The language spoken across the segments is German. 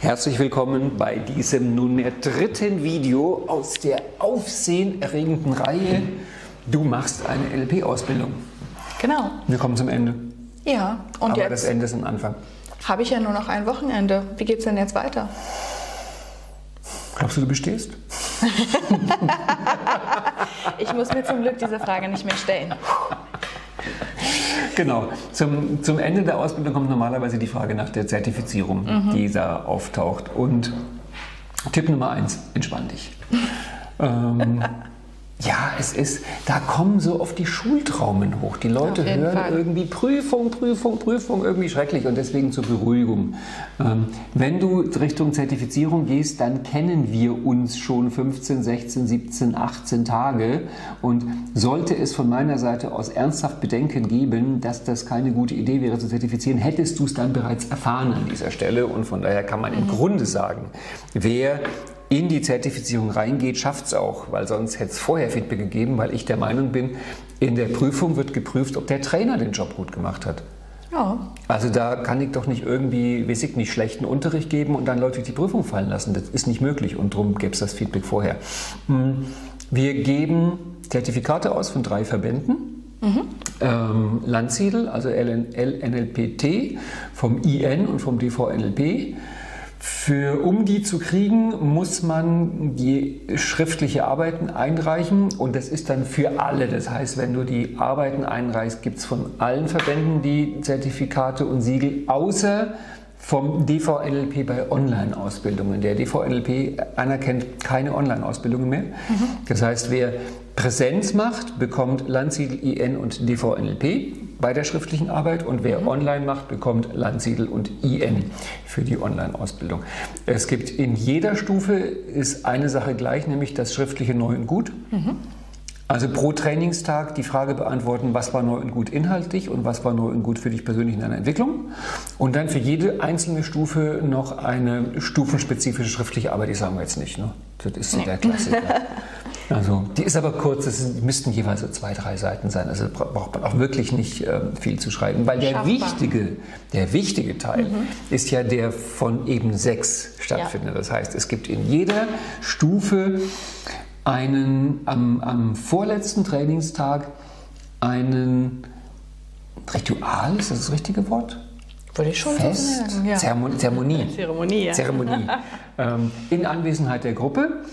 Herzlich willkommen bei diesem nunmehr dritten Video aus der aufsehenerregenden Reihe Du machst eine LP-Ausbildung. Genau. Wir kommen zum Ende. Ja, und Aber das jetzt Ende ist ein Anfang. habe ich ja nur noch ein Wochenende. Wie geht's denn jetzt weiter? Glaubst du, du bestehst? Ich muss mir zum Glück diese Frage nicht mehr stellen. Genau. Zum, zum Ende der Ausbildung kommt normalerweise die Frage nach der Zertifizierung, die da auftaucht. Und Tipp Nummer eins, entspann dich. ähm, ja, es ist, da kommen so oft die Schultraumen hoch. Die Leute hören Fall. irgendwie Prüfung, Prüfung, Prüfung, irgendwie schrecklich und deswegen zur Beruhigung. Ähm, wenn du Richtung Zertifizierung gehst, dann kennen wir uns schon 15, 16, 17, 18 Tage und sollte es von meiner Seite aus ernsthaft Bedenken geben, dass das keine gute Idee wäre zu zertifizieren, hättest du es dann bereits erfahren an dieser Stelle und von daher kann man im Grunde sagen, wer in die Zertifizierung reingeht, schafft es auch, weil sonst hätte es vorher Feedback gegeben, weil ich der Meinung bin, in der Prüfung wird geprüft, ob der Trainer den Job gut gemacht hat. Ja, Also da kann ich doch nicht irgendwie, weiß ich nicht, schlechten Unterricht geben und dann Leute die Prüfung fallen lassen. Das ist nicht möglich und darum gäbe es das Feedback vorher. Hm, Wir geben Zertifikate aus von drei Verbänden. Ähm, Landsiedel, also LN, LNLPT, vom IN und vom DVNLP. Für, um die zu kriegen, muss man die schriftliche Arbeiten einreichen und das ist dann für alle. Das heißt, wenn du die Arbeiten einreichst, gibt es von allen Verbänden die Zertifikate und Siegel, außer vom DVNLP bei Online-Ausbildungen. Der DVNLP anerkennt keine Online-Ausbildungen mehr. Das heißt, wer Präsenz macht, bekommt Landsiedel, IN und DVNLP bei der schriftlichen Arbeit und wer online macht, bekommt Landsiedel und IN für die Online-Ausbildung. Es gibt in jeder Stufe ist eine Sache gleich, nämlich das schriftliche Neu und Gut. Also pro Trainingstag die Frage beantworten, was war neu und gut inhaltlich und was war neu und gut für dich persönlich in deiner Entwicklung. Und dann für jede einzelne Stufe noch eine stufenspezifische schriftliche Arbeit, die sagen wir jetzt nicht. Ne? Das ist so der Klassiker. Also die ist aber kurz, das die müssten jeweils so zwei, drei Seiten sein. Also bra- braucht man auch wirklich nicht ähm, viel zu schreiben, weil der Schaffbar. wichtige, der wichtige Teil ist ja der von eben sechs stattfindet. Das heißt, es gibt in jeder Stufe einen am, am vorletzten Trainingstag einen Ritual, ist das das richtige Wort? würde ich schon so Fest? sagen. Ja. Zeremon Zeremonie. Zeremonie, ja. Zeremonie. ähm, in Anwesenheit der Gruppe.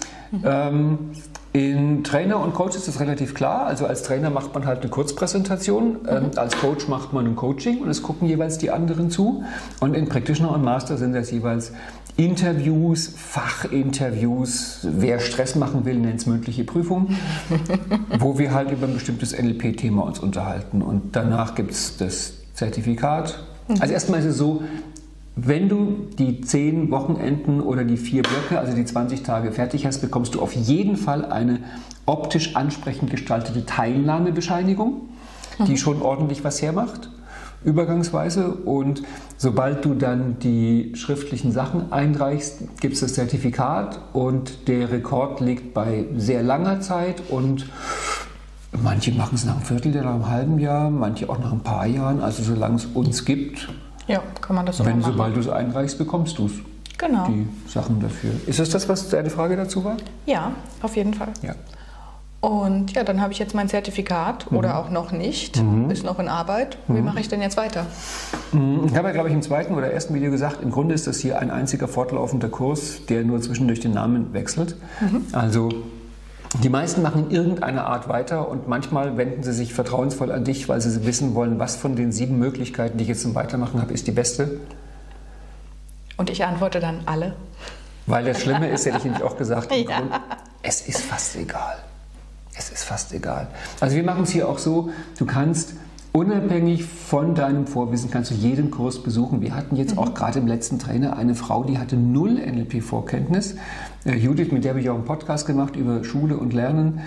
Ähm, in Trainer und Coach ist das relativ klar. Also als Trainer macht man halt eine Kurzpräsentation, ähm, als Coach macht man ein Coaching und es gucken jeweils die anderen zu. Und in Practitioner und Master sind das jeweils Interviews, Fachinterviews. Wer Stress machen will, nennt es mündliche Prüfung, wo wir halt über ein bestimmtes NLP-Thema uns unterhalten. Und danach gibt es das Zertifikat. Also erstmal ist es so, wenn du die zehn Wochenenden oder die vier Blöcke, also die 20 Tage fertig hast, bekommst du auf jeden Fall eine optisch ansprechend gestaltete Teilnahmebescheinigung, die schon ordentlich was hermacht, übergangsweise. Und sobald du dann die schriftlichen Sachen einreichst, gibt es das Zertifikat und der Rekord liegt bei sehr langer Zeit und Manche machen es nach einem Vierteljahr, nach einem halben Jahr, manche auch nach ein paar Jahren. Also solange es uns gibt, Ja, kann man das wenn machen. sobald du es einreichst, bekommst du es. Genau. Die Sachen dafür. Ist das das, was deine Frage dazu war? Ja, auf jeden Fall. Ja. Und ja, dann habe ich jetzt mein Zertifikat Mhm. oder auch noch nicht. Ist noch in Arbeit. Wie mache ich denn jetzt weiter? Ich habe ja, glaube ich, im zweiten oder ersten Video gesagt, im Grunde ist das hier ein einziger fortlaufender Kurs, der nur zwischendurch den Namen wechselt. Also die meisten machen in irgendeiner Art weiter und manchmal wenden sie sich vertrauensvoll an dich, weil sie wissen wollen, was von den sieben Möglichkeiten, die ich jetzt zum Weitermachen habe, ist die beste. Und ich antworte dann alle. Weil das Schlimme ist, hätte ich nämlich auch gesagt, im Ja. Grund, es ist fast egal. Es ist fast egal. Also wir machen es hier auch so, du kannst unabhängig von deinem Vorwissen, kannst du jeden Kurs besuchen. Wir hatten jetzt auch gerade im letzten Trainer eine Frau, die hatte null NLP-Vorkenntnis. Äh, Judith, mit der habe ich auch einen Podcast gemacht über Schule und Lernen.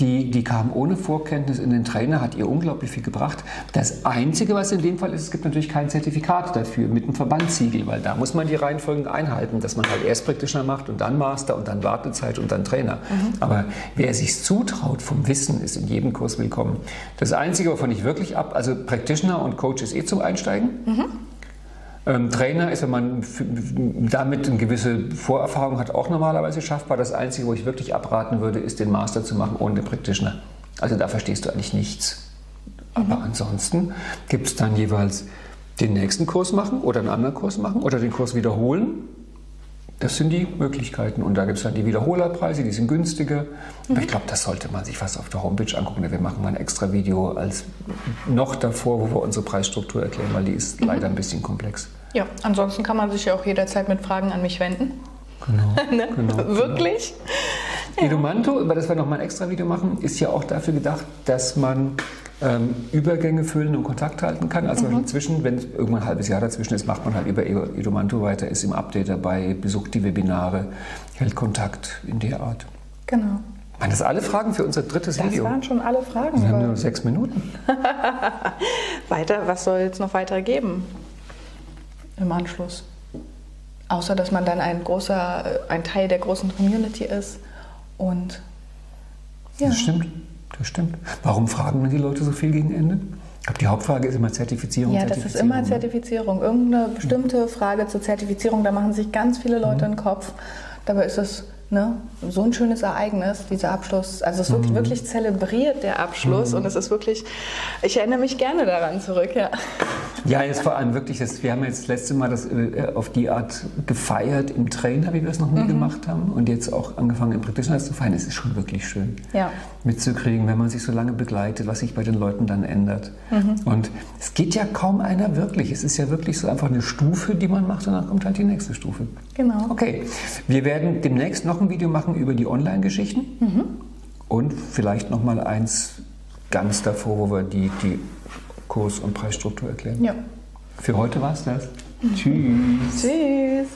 Die, die kam ohne Vorkenntnis in den Trainer, hat ihr unglaublich viel gebracht. Das Einzige, was in dem Fall ist, es gibt natürlich kein Zertifikat dafür mit einem Verbandssiegel, weil da muss man die Reihenfolgen einhalten, dass man halt erst Practitioner macht und dann Master und dann Wartezeit und dann Trainer. Aber wer sich zutraut vom Wissen, ist in jedem Kurs willkommen. Das Einzige, wovon ich wirklich ab, also Practitioner und Coach ist eh zum Einsteigen. Ähm, Trainer ist, wenn man damit eine gewisse Vorerfahrung hat, auch normalerweise schaffbar. Das Einzige, wo ich wirklich abraten würde, ist den Master zu machen ohne den Practitioner. Also da verstehst du eigentlich nichts. Aber mhm. ansonsten gibt es dann jeweils den nächsten Kurs machen oder einen anderen Kurs machen oder den Kurs wiederholen. Das sind die Möglichkeiten. Und da gibt es dann die Wiederholerpreise, die sind günstiger. Mhm. ich glaube, das sollte man sich fast auf der Homepage angucken. Wir machen mal ein extra Video als noch davor, wo wir unsere Preisstruktur erklären, weil die ist mhm. leider ein bisschen komplex. Ja, ansonsten kann man sich ja auch jederzeit mit Fragen an mich wenden. Genau. ne? genau Wirklich? Genau. Edumanto, über das wir noch mal ein extra Video machen, ist ja auch dafür gedacht, dass man ähm, Übergänge füllen und Kontakt halten kann. Also mhm. inzwischen, wenn irgendwann ein halbes Jahr dazwischen ist, macht man halt über Edumanto weiter, ist im Update dabei, besucht die Webinare, hält Kontakt in der Art. Genau. Waren das alle Fragen für unser drittes das Video? Das waren schon alle Fragen. Wir haben nur sechs Minuten. weiter, was soll es noch weiter geben im Anschluss? Außer, dass man dann ein großer, ein Teil der großen Community ist und ja. Das stimmt. Das stimmt. Warum fragen die Leute so viel gegen Ende? Ich glaube, die Hauptfrage ist immer Zertifizierung. Ja, das ist immer? Zertifizierung. Irgendeine bestimmte Frage zur Zertifizierung, da machen sich ganz viele Leute mhm. den Kopf. Dabei ist es ne, so ein schönes Ereignis, dieser Abschluss. Also es wird mhm. wirklich zelebriert, der Abschluss. Mhm. Und es ist wirklich, ich erinnere mich gerne daran zurück, ja. Ja, jetzt vor allem wirklich, das, wir haben jetzt das letzte Mal das äh, auf die Art gefeiert im Trainer, wie wir es noch nie mhm. gemacht haben. Und jetzt auch angefangen im Practitioner zu feiern. Es ist schon wirklich schön ja. mitzukriegen, wenn man sich so lange begleitet, was sich bei den Leuten dann ändert. Mhm. Und es geht ja kaum einer wirklich. Es ist ja wirklich so einfach eine Stufe, die man macht und dann kommt halt die nächste Stufe. Genau. Okay, wir werden demnächst noch ein Video machen über die Online-Geschichten mhm. und vielleicht noch mal eins ganz davor, wo wir die, die Kurs- und Preisstruktur erklären. Ja. Für heute war es das. Mhm. Tschüss. Tschüss.